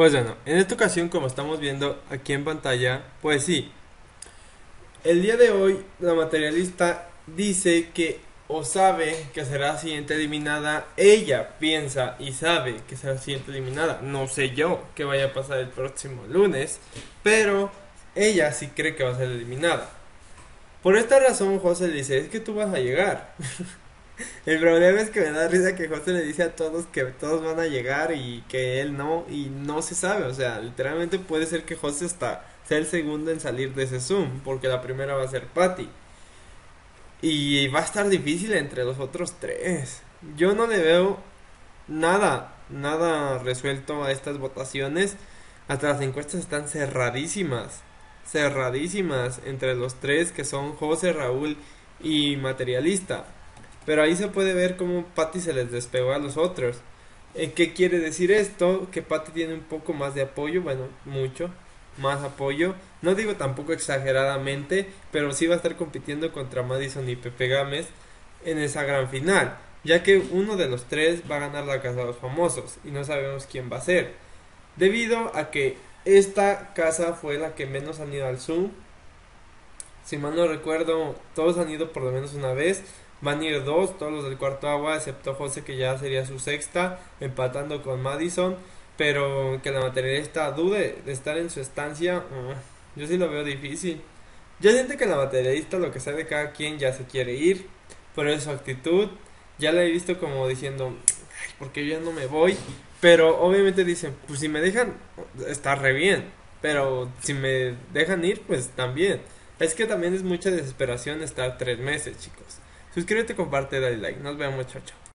Pues bueno, en esta ocasión, como estamos viendo aquí en pantalla, pues sí. El día de hoy, la materialista dice que o sabe que será la siguiente eliminada, ella piensa y sabe que será la siguiente eliminada. No sé yo qué vaya a pasar el próximo lunes, pero ella sí cree que va a ser eliminada. Por esta razón, José dice, es que tú vas a llegar. El problema es que me da risa que José le dice a todos que todos van a llegar y que él no, y no se sabe, o sea, literalmente puede ser que José hasta sea el segundo en salir de ese Zoom, porque la primera va a ser Patty. Y va a estar difícil entre los otros tres. Yo no le veo nada, nada resuelto a estas votaciones. Hasta las encuestas están cerradísimas, cerradísimas entre los tres que son José, Raúl y Materialista. Pero ahí se puede ver cómo Patty se les despegó a los otros. Eh, ¿Qué quiere decir esto? Que Patty tiene un poco más de apoyo, bueno, mucho más apoyo. No digo tampoco exageradamente, pero sí va a estar compitiendo contra Madison y Pepe Gámez en esa gran final, ya que uno de los tres va a ganar la Casa de los Famosos y no sabemos quién va a ser. Debido a que esta casa fue la que menos han ido al Zoom. Si mal no recuerdo, todos han ido por lo menos una vez. Van a ir dos, todos los del cuarto agua, excepto José que ya sería su sexta, empatando con Madison. Pero que la materialista dude de estar en su estancia, uh, yo sí lo veo difícil. Yo siento que la materialista lo que sabe cada quien ya se quiere ir, pero es su actitud. Ya la he visto como diciendo, porque yo ya no me voy. Pero obviamente dicen, pues si me dejan, está re bien. Pero si me dejan ir, pues también. Es que también es mucha desesperación estar tres meses, chicos. Suscríbete, comparte, dale like. Nos vemos, chao, chao.